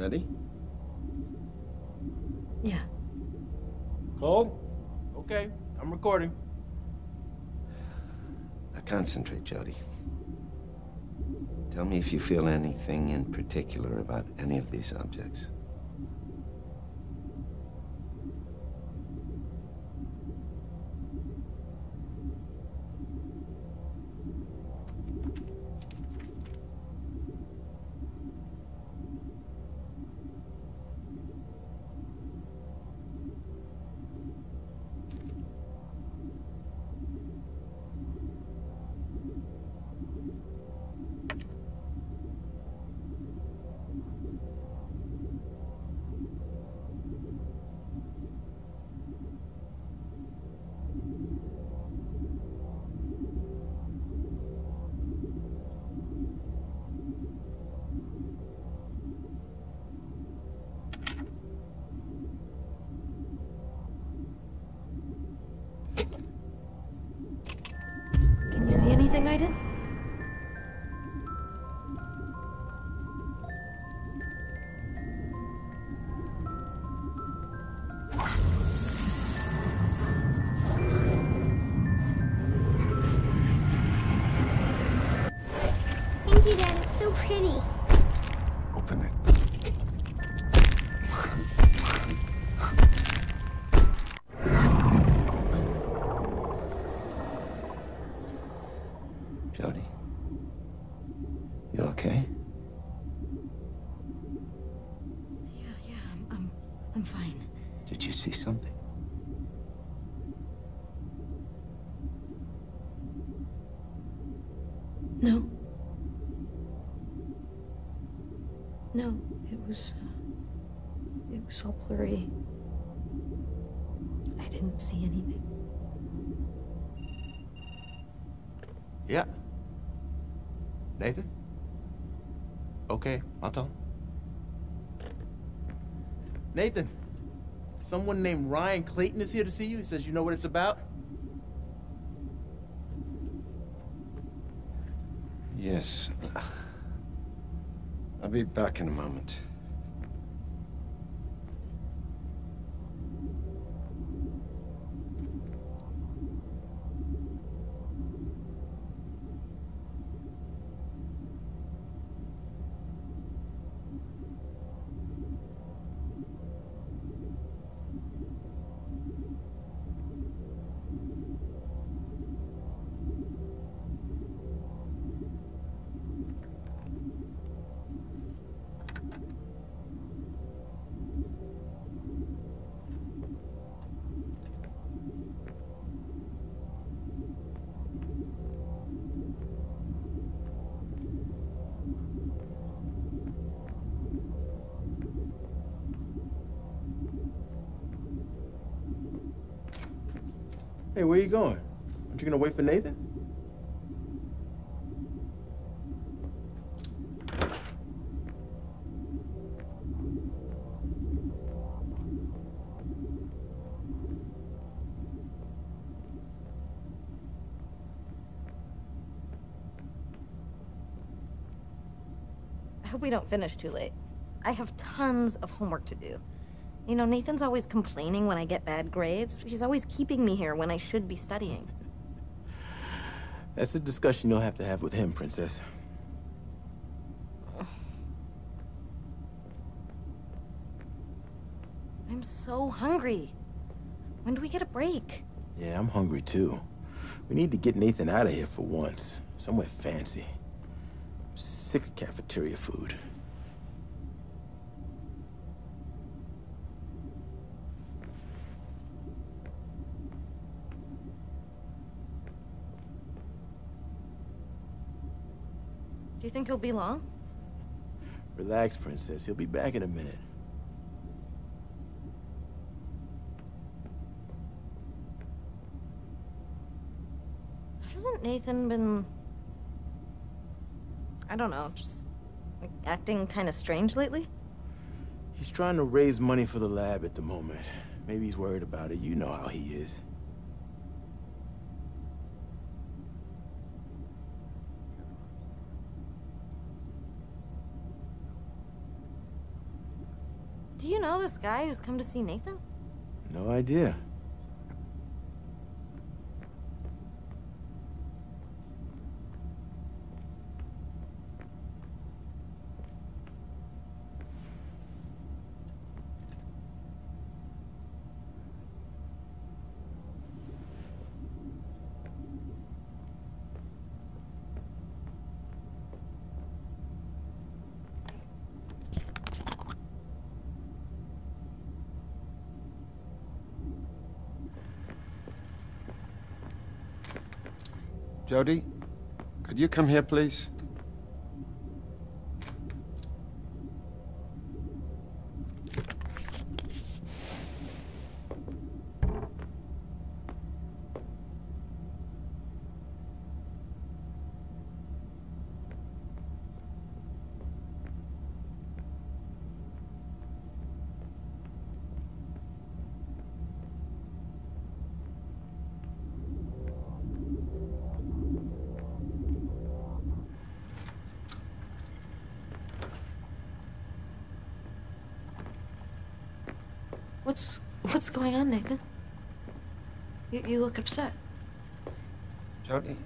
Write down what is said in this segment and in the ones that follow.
Ready? Yeah. Cole? Okay, I'm recording. Now concentrate, Jodie. Tell me if you feel anything in particular about any of these objects. Pretty. Yeah. Nathan? Okay, I'll tell him. Nathan, someone named Ryan Clayton is here to see you. He says you know what it's about. Yes. I'll be back in a moment. Hey, where you going? Aren't you gonna wait for Nathan? I hope we don't finish too late. I have tons of homework to do. You know, Nathan's always complaining when I get bad grades. He's always keeping me here when I should be studying. That's a discussion you'll have to have with him, Princess. I'm so hungry. When do we get a break? Yeah, I'm hungry too. We need to get Nathan out of here for once. Somewhere fancy. I'm sick of cafeteria food. Do you think he'll be long? Relax, Princess. He'll be back in a minute. Hasn't Nathan been. I don't know, just like acting kind of strange lately? He's trying to raise money for the lab at the moment. Maybe he's worried about it. You know how he is. you know this guy who's come to see Nathan? No idea. Jodie, could you come here, please? What's what's going on, Nathan? You, you look upset. Jodie,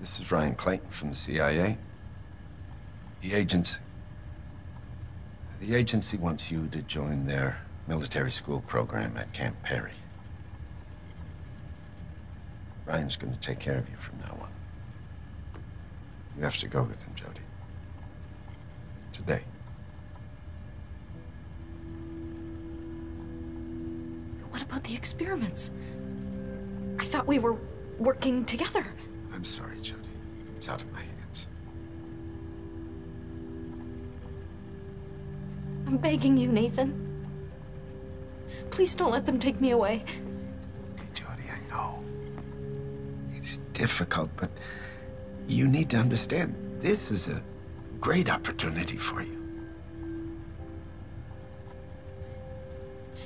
this is Ryan Clayton from the CIA. The agency. The agency wants you to join their military school program at Camp Perry. Ryan's going to take care of you from now on. You have to go with him, Jodie. Today. But what about the experiments? I thought we were working together. I'm sorry, Jodie. It's out of my hands. I'm begging you, Nathan. Please don't let them take me away. Hey, Jodie, I know. It's difficult, but you need to understand this is a great opportunity for you.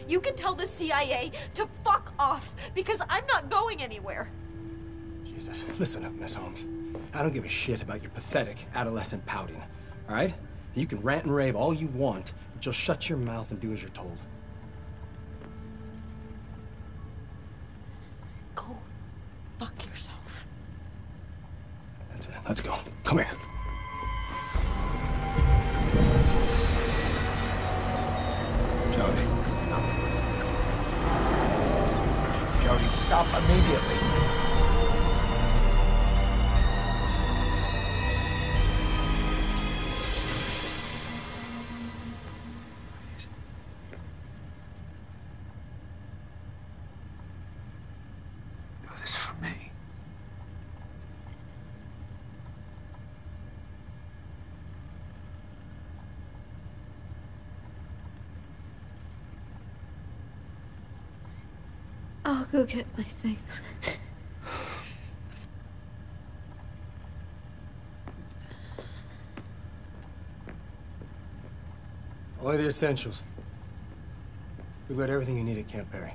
You can tell the CIA to fuck off because I'm not going anywhere. Jesus, listen up, Miss Holmes. I don't give a shit about your pathetic adolescent pouting, all right? You can rant and rave all you want, but you'll shut your mouth and do as you're told. Go fuck yourself. That's it. Let's go. Come here. I'll go get my things. Only the essentials. We've got everything you need at Camp Perry.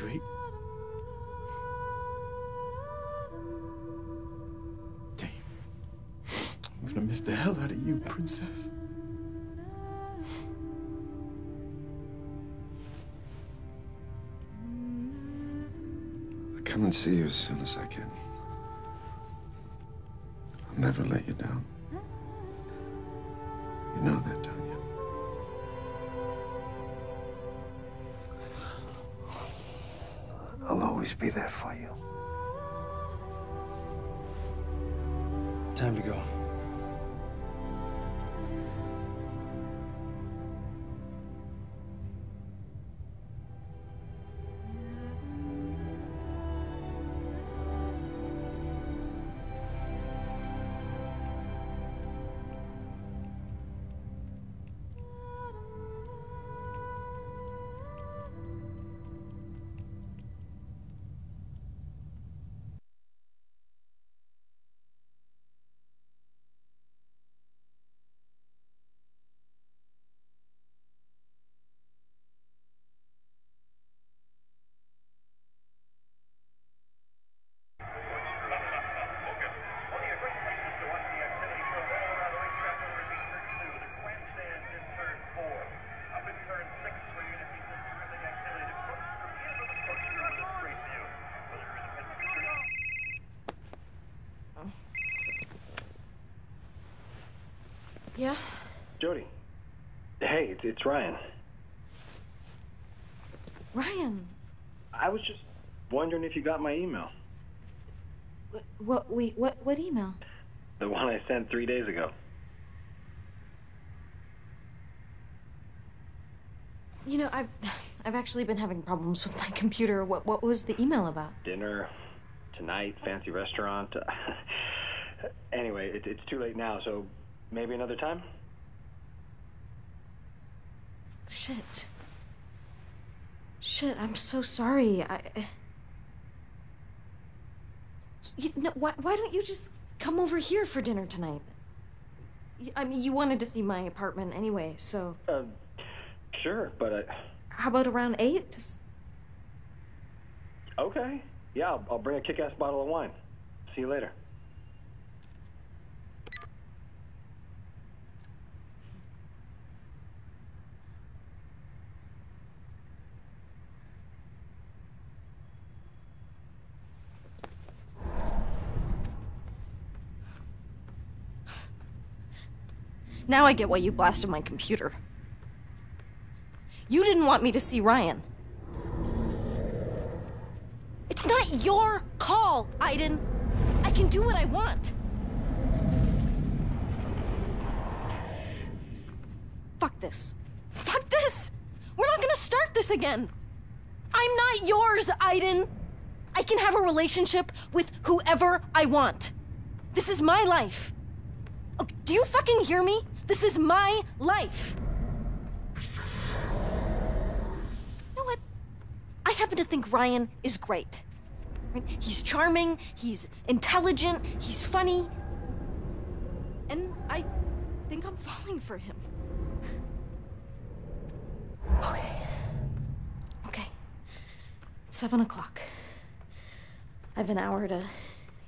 great. Damn. I'm gonna miss the hell out of you, princess. I'll come and see you as soon as I can. I'll never let you down. Yeah? Jodie. Hey, it's, it's Ryan. Ryan, I was just wondering if you got my email. what, what, wait, what, what email? The one I sent three days ago. You know, I've, I've actually been having problems with my computer. What, what was the email about? Dinner, tonight, fancy restaurant. anyway, it, it's too late now, so maybe another time? Shit. Shit, I'm so sorry. I. You know, why, why don't you just come over here for dinner tonight? I mean, you wanted to see my apartment anyway, so Uh, sure, but I... how about around 8? Just- Okay. Yeah, I'll, I'll bring a kick-ass bottle of wine. See you later. Now I get why you blasted my computer. You didn't want me to see Ryan. It's not your call, Aiden. I can do what I want. Fuck this. Fuck this! We're not gonna start this again! I'm not yours, Aiden! I can have a relationship with whoever I want. This is my life. Oh, do you fucking hear me? This is my life. You know what? I happen to think Ryan is great. He's charming, he's intelligent, he's funny. And I think I'm falling for him. Okay. Okay. It's seven o'clock. I have an hour to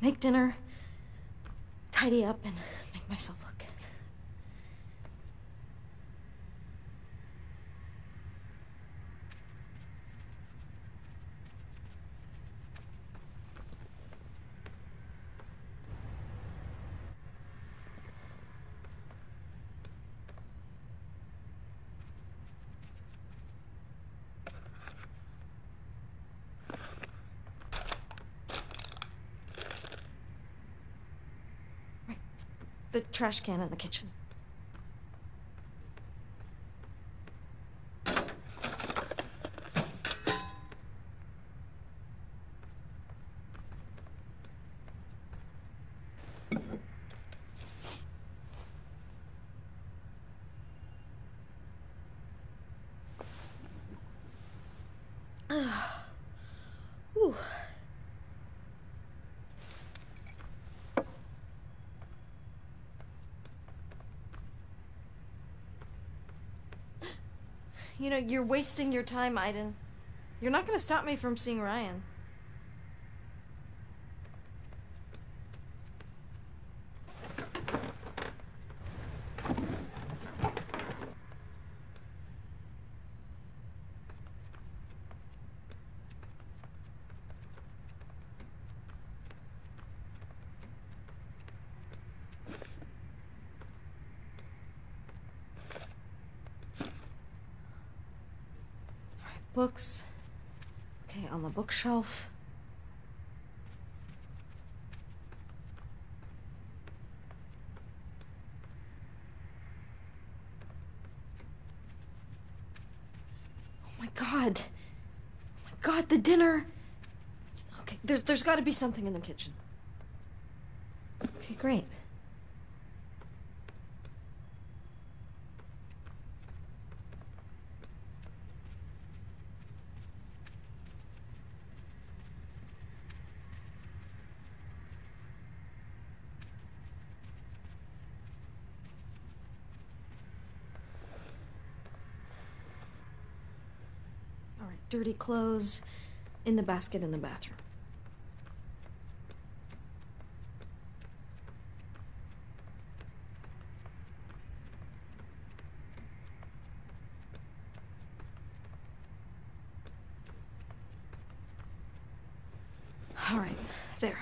make dinner, tidy up, and make myself look good. The trash can in the kitchen. You know, you're wasting your time, Aiden. You're not gonna stop me from seeing Ryan. shelf. Oh my god. Oh my god, the dinner. Okay, there's, there's gotta be something in the kitchen. Okay, great. Dirty clothes in the basket in the bathroom. All right, there.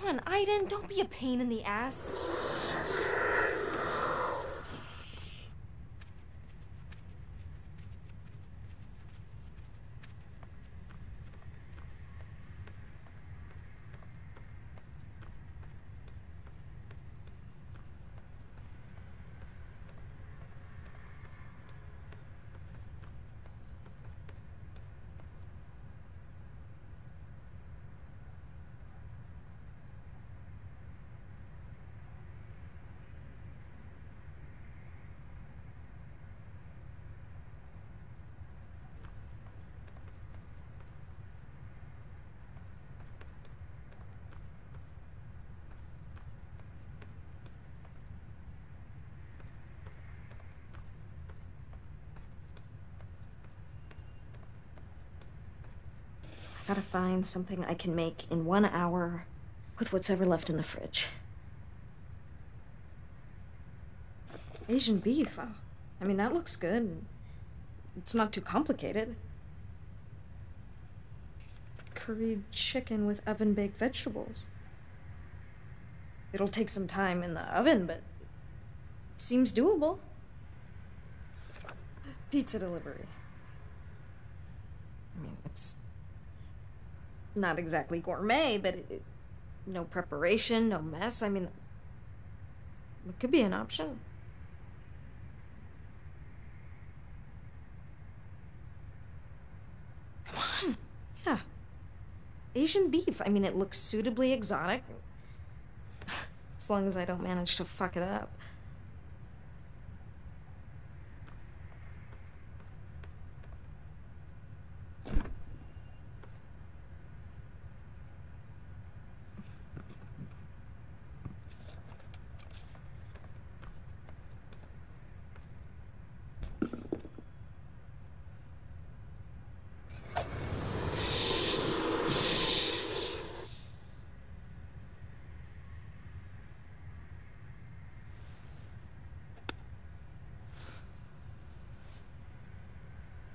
Come on, Aiden, don't be a pain in the ass. Gotta find something I can make in one hour with what's ever left in the fridge. Asian beef. uh, I mean, that looks good. It's not too complicated. Curried chicken with oven baked vegetables. It'll take some time in the oven, but it seems doable. Pizza delivery. I mean, it's not exactly gourmet, but it, it- no preparation, no mess. I mean, it could be an option. Come on. Yeah. Asian beef. I mean, it looks suitably exotic. as long as I don't manage to fuck it up.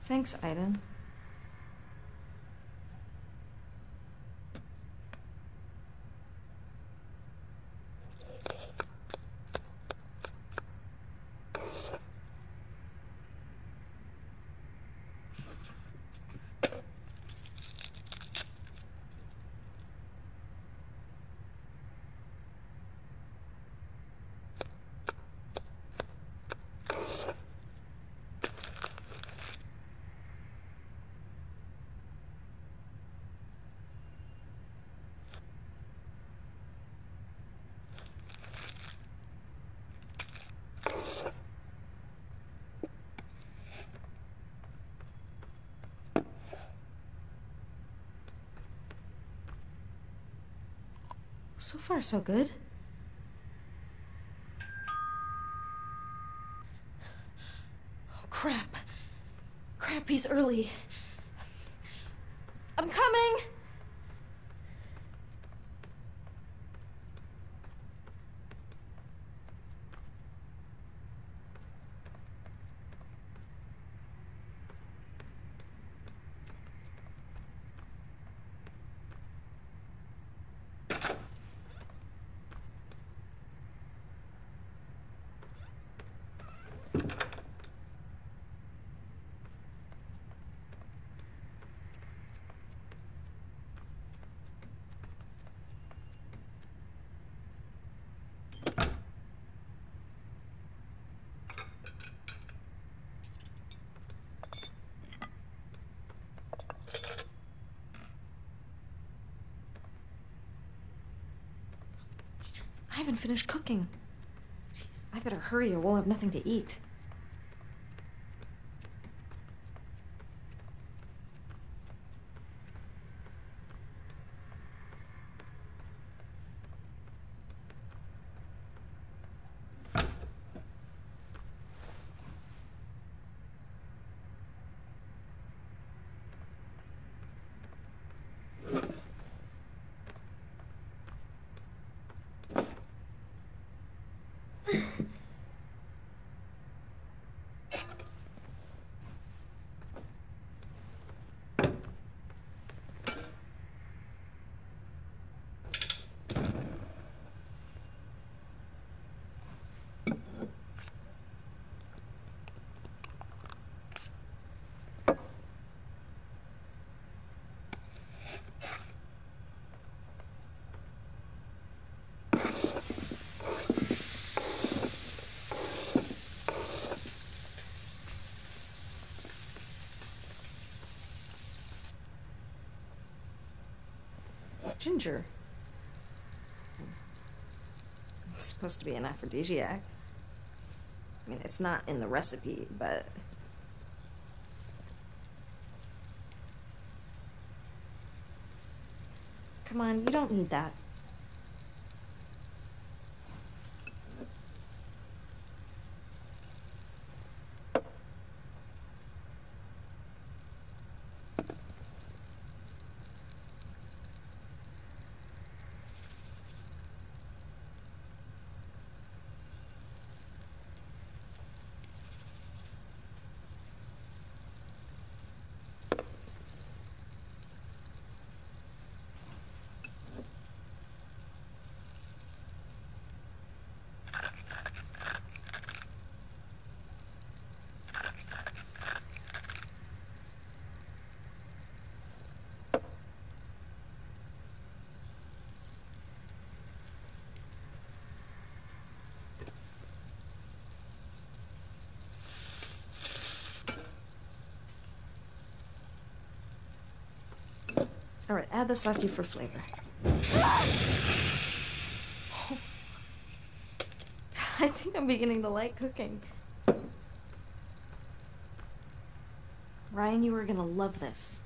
Thanks, Aiden. So far, so good. Oh, crap. Crap, he's early. Haven't finished cooking. Jeez, I better hurry or we'll have nothing to eat. Ginger. It's supposed to be an aphrodisiac. I mean, it's not in the recipe, but. Come on, you don't need that. All right, add the sake for flavor. I think I'm beginning to like cooking. Ryan, you are gonna love this.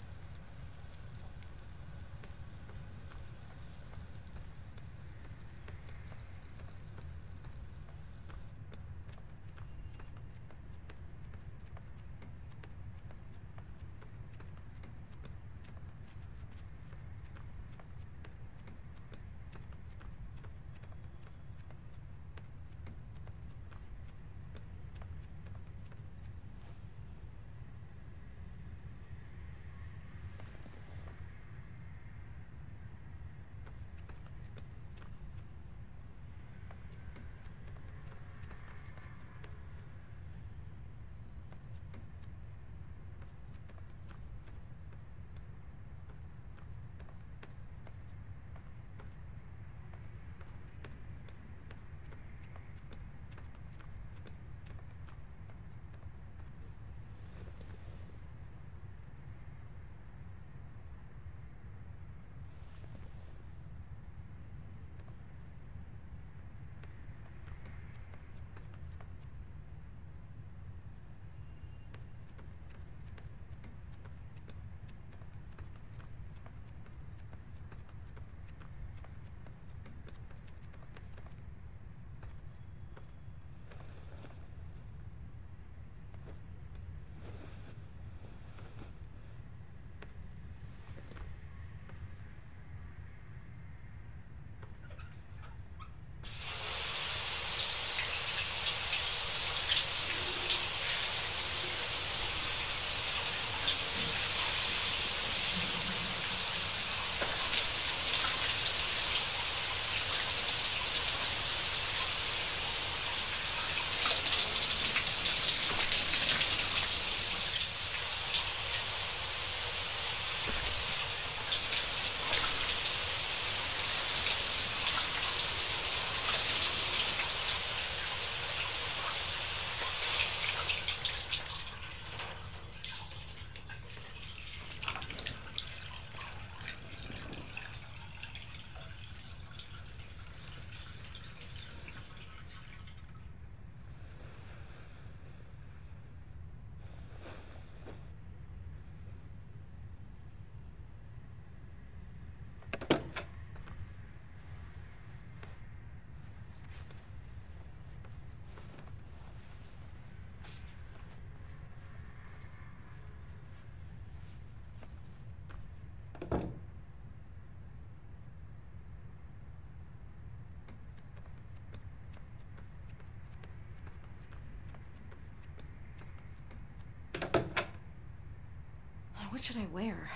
Should I wear?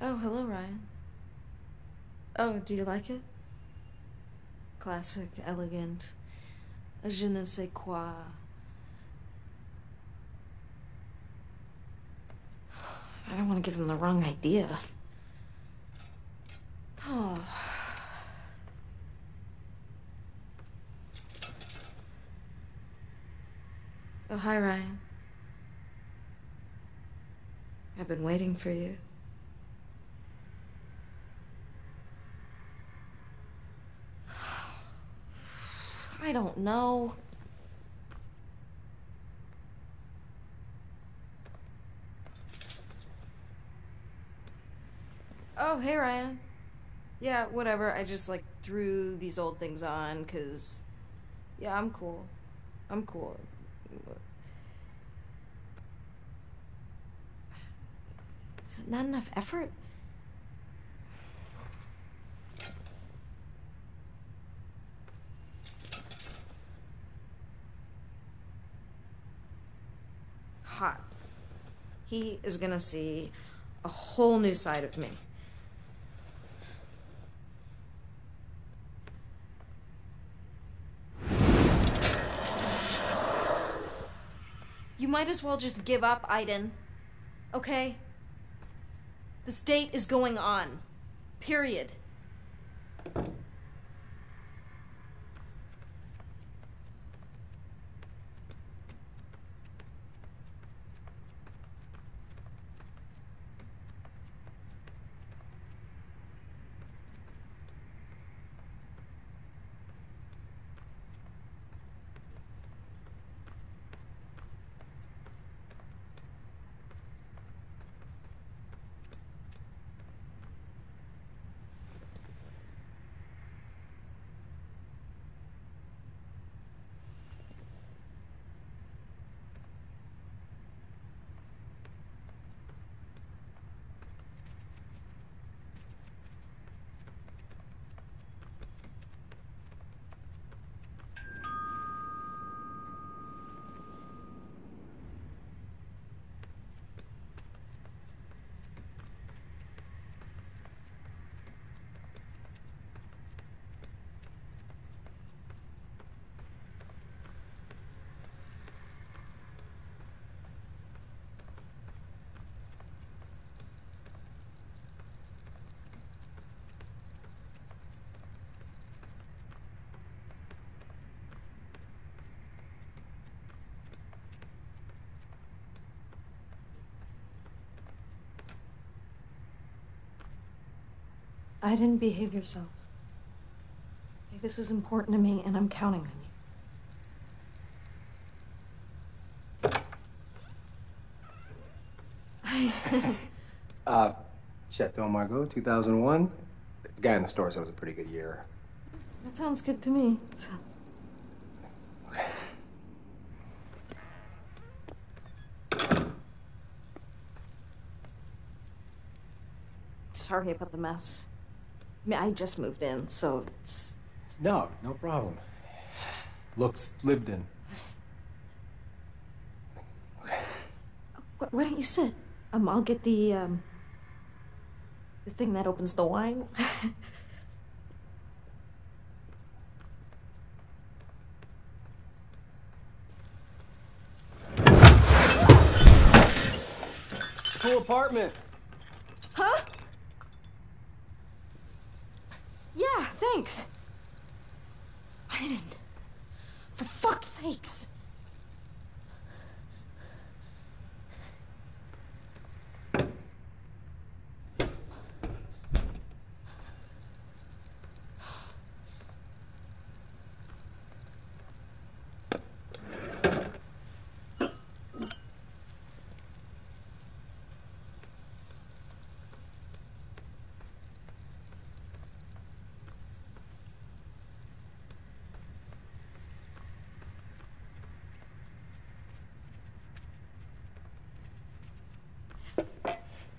Oh, hello, Ryan. Oh, do you like it? Classic, elegant, a je ne sais quoi. I don't want to give them the wrong idea. Oh. Oh, hi, Ryan. I've been waiting for you. I don't know. Oh, hey, Ryan. Yeah, whatever. I just, like, threw these old things on, because. Yeah, I'm cool. I'm cool. Not enough effort? Hot. He is gonna see a whole new side of me. You might as well just give up, Aiden. Okay? This date is going on. Period. I didn't behave yourself. Okay, this is important to me, and I'm counting on you. Uh, Chateau Margaux, 2001. The guy in the store said it was a pretty good year. That sounds good to me. So. Sorry about the mess. I mean, I just moved in, so it's. No, no problem. Looks lived in. Why don't you sit? Um, I'll get the um. The thing that opens the wine. Cool apartment. Huh? Yeah, thanks.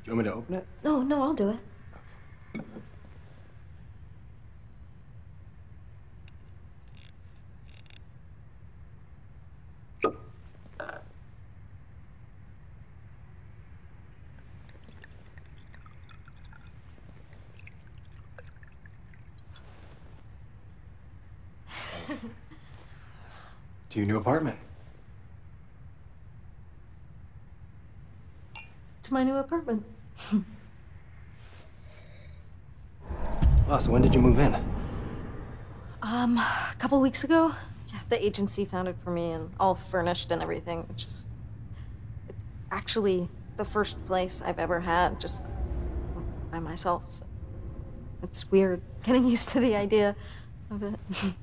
You want me to open it? No, no, I'll do it. to your new apartment. To my new apartment. Oh, so when did you move in? Um, a couple weeks ago. Yeah, the agency found it for me and all furnished and everything, which is. It's actually the first place I've ever had just by myself. So it's weird getting used to the idea of it.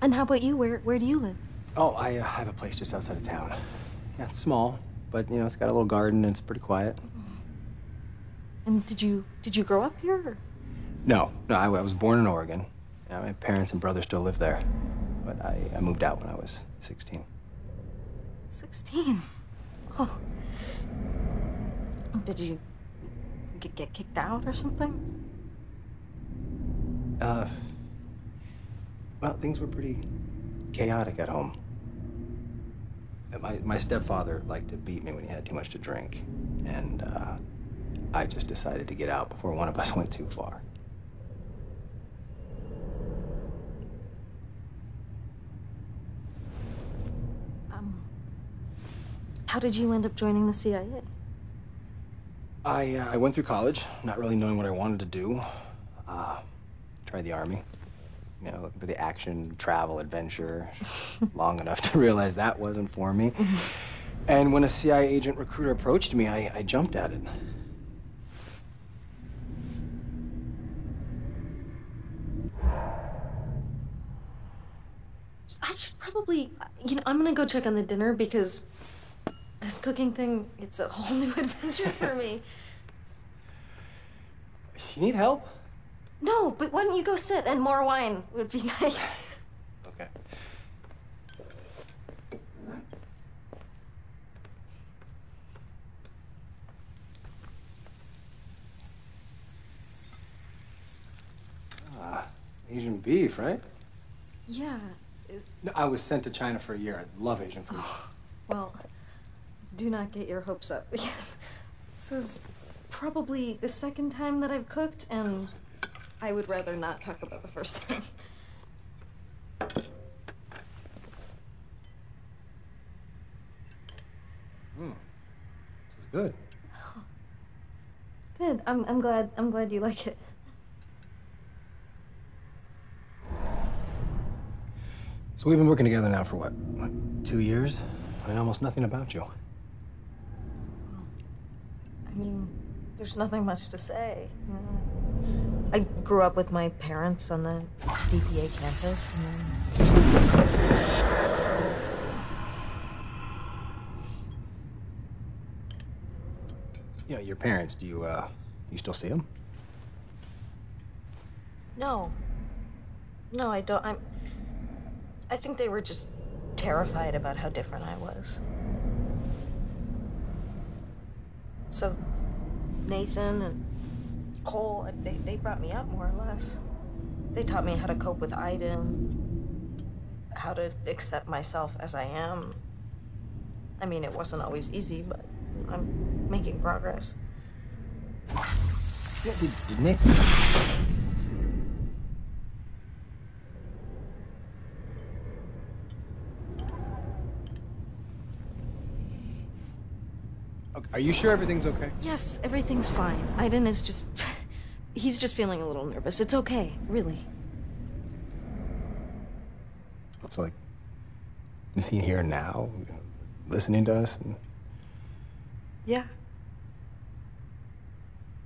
and how about you? Where where do you live? Oh, I uh, have a place just outside of town. Yeah, it's small, but you know, it's got a little garden and it's pretty quiet. And did you did you grow up here? Or? No, no, I, I was born in Oregon. Yeah, my parents and brother still live there, but I, I moved out when I was 16. Sixteen. Oh. Did you get, get kicked out or something? Uh, well, things were pretty chaotic at home. My, my stepfather liked to beat me when he had too much to drink, and uh, I just decided to get out before one of us went too far. Um, how did you end up joining the CIA? I, uh, I went through college, not really knowing what I wanted to do. Uh, tried the army. You know, looking for the action, travel, adventure. long enough to realize that wasn't for me. and when a CIA agent recruiter approached me, I, I jumped at it. I should probably, you know, I'm gonna go check on the dinner because this cooking thing, it's a whole new adventure for me. You need help? No, but why don't you go sit and more wine would be nice. Okay. Ah, Asian beef, right? Yeah. No, I was sent to China for a year. I love Asian food. Well, do not get your hopes up because this is probably the second time that I've cooked, and I would rather not talk about the first time. Hmm. This is good. Good. I'm, I'm glad. I'm glad you like it. So we've been working together now for what, what two years? I know almost nothing about you. I mean, there's nothing much to say. you know. I grew up with my parents on the DPA campus, then You know, your parents. Do you uh, you still see them? no, no, I don't. I'm. I think they were just terrified about how different I was. So, Nathan and Cole, they, they brought me up more or less. They taught me how to cope with Aiden, how to accept myself as I am. I mean, it wasn't always easy, but I'm making progress. Yeah, did, did Nathan? Okay, Are you sure everything's okay? Yes, everything's fine. Aiden is just. He's just feeling a little nervous. It's okay, really. It's like, is he here now, listening to us? And Yeah.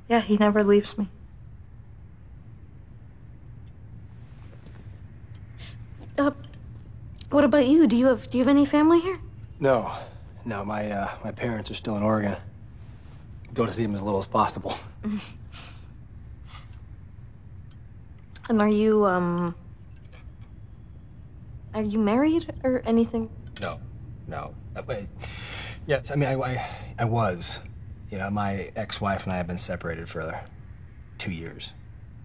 Yeah, he never leaves me. Uh, what about you? Do you have do you have any family here? no, no, my uh, my parents are still in Oregon. Go to see them as little as possible. And are you um are you married or anything? No, no. Uh, wait. Yes, I mean, I, I, I was. You know, my ex-wife and I have been separated for two years,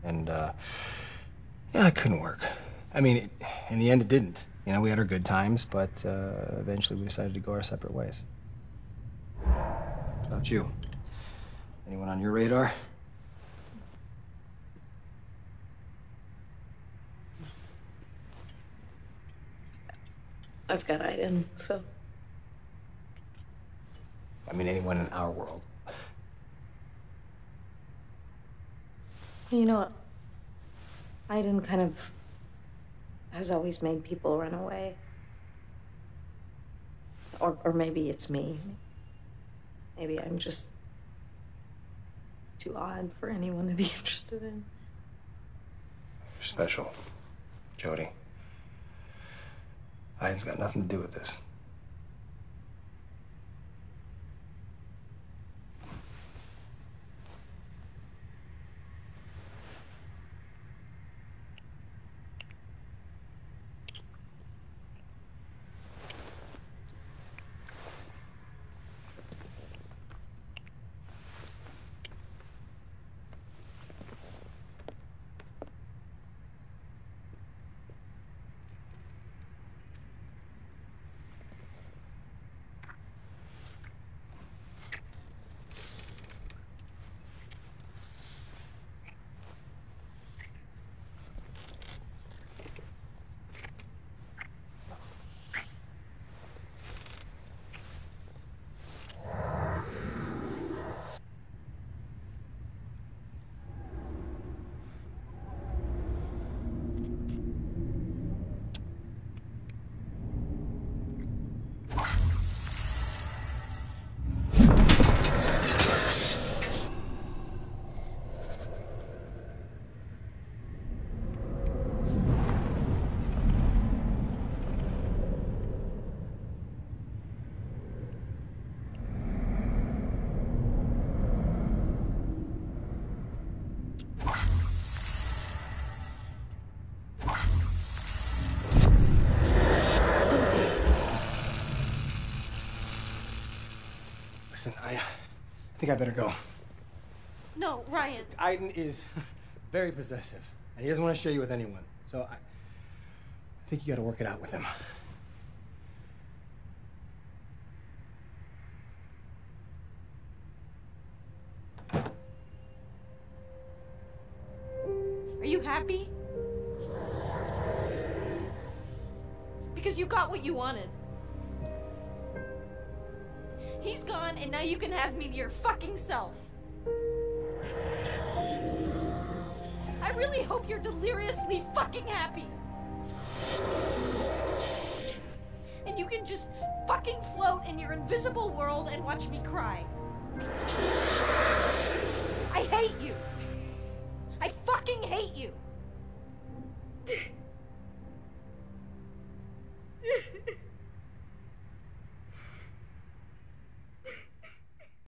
and uh, yeah, it couldn't work. I mean, it, in the end, it didn't. You know, we had our good times, but uh, eventually we decided to go our separate ways. About you? Anyone on your radar? I've got Aiden, so. I mean, anyone in our world. You know what? Aiden kind of has always made people run away. Or, or maybe it's me. Maybe I'm just too odd for anyone to be interested in. You're special, Jodie. Aiden's got nothing to do with this. I, I think I better go. No, Ryan. Aiden is very possessive, and he doesn't want to share you with anyone. So I, I think you got to work it out with him. Are you happy? Because you got what you wanted. He's gone, and now you can have me to your fucking self. I really hope you're deliriously fucking happy. And you can just fucking float in your invisible world and watch me cry.